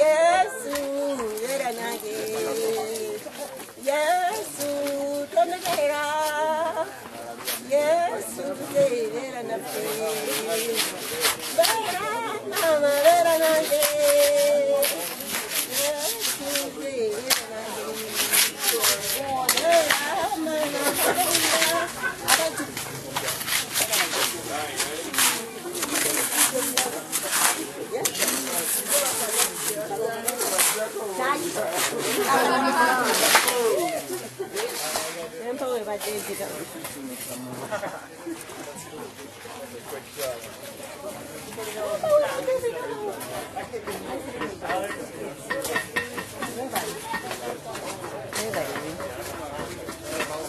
yesu yeranage yesu tonegera yesu yeranage Tempo e vai